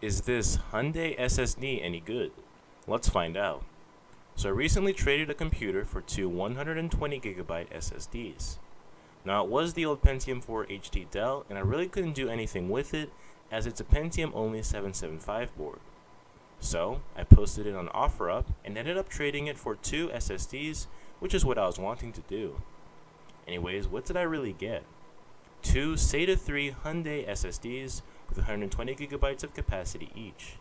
Is this Hyundai SSD any good? Let's find out. So I recently traded a computer for two 120GB SSDs. Now it was the old Pentium 4 HD Dell and I really couldn't do anything with it as it's a Pentium only 775 board. So I posted it on OfferUp and ended up trading it for two SSDs which is what I was wanting to do. Anyways, what did I really get? Two SATA 3 Hyundai SSDs with 120 gigabytes of capacity each.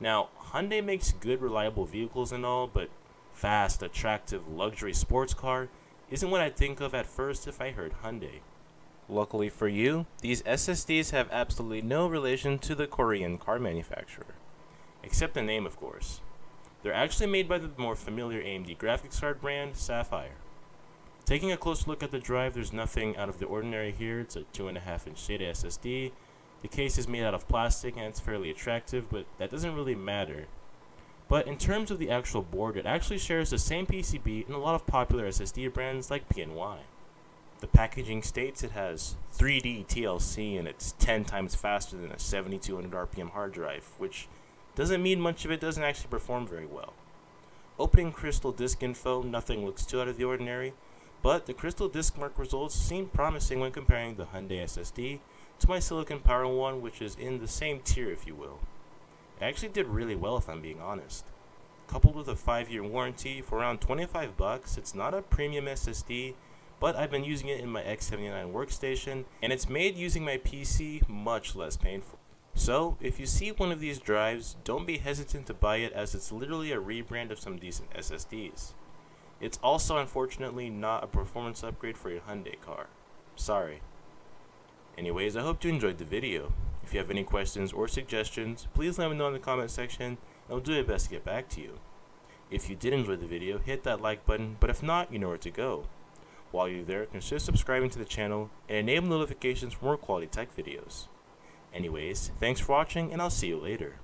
Now, Hyundai makes good reliable vehicles and all, but fast, attractive luxury sports car isn't what I'd think of at first if I heard Hyundai. Luckily for you, these SSDs have absolutely no relation to the Korean car manufacturer. Except the name, of course. They're actually made by the more familiar AMD graphics card brand, Sapphire. Taking a close look at the drive, there's nothing out of the ordinary here. It's a 2.5 inch SATA SSD. The case is made out of plastic and it's fairly attractive, but that doesn't really matter. But in terms of the actual board, it actually shares the same PCB in a lot of popular SSD brands like PNY. The packaging states it has 3D TLC and it's 10 times faster than a 7200 RPM hard drive, which doesn't mean much of it doesn't actually perform very well. Opening crystal disk info, nothing looks too out of the ordinary, but the crystal disk mark results seem promising when comparing the Hyundai SSD to my Silicon Power one, which is in the same tier if you will. It actually did really well if I'm being honest. Coupled with a 5 year warranty for around 25 bucks, it's not a premium SSD, but I've been using it in my X79 workstation, and it's made using my PC much less painful. So, if you see one of these drives, don't be hesitant to buy it as it's literally a rebrand of some decent SSDs. It's also unfortunately not a performance upgrade for your Hyundai car. Sorry. Anyways, I hope you enjoyed the video. If you have any questions or suggestions, please let me know in the comment section and I'll do my best to get back to you. If you did enjoy the video, hit that like button, but if not, you know where to go. While you're there, consider subscribing to the channel and enable notifications for more quality tech videos. Anyways, thanks for watching and I'll see you later.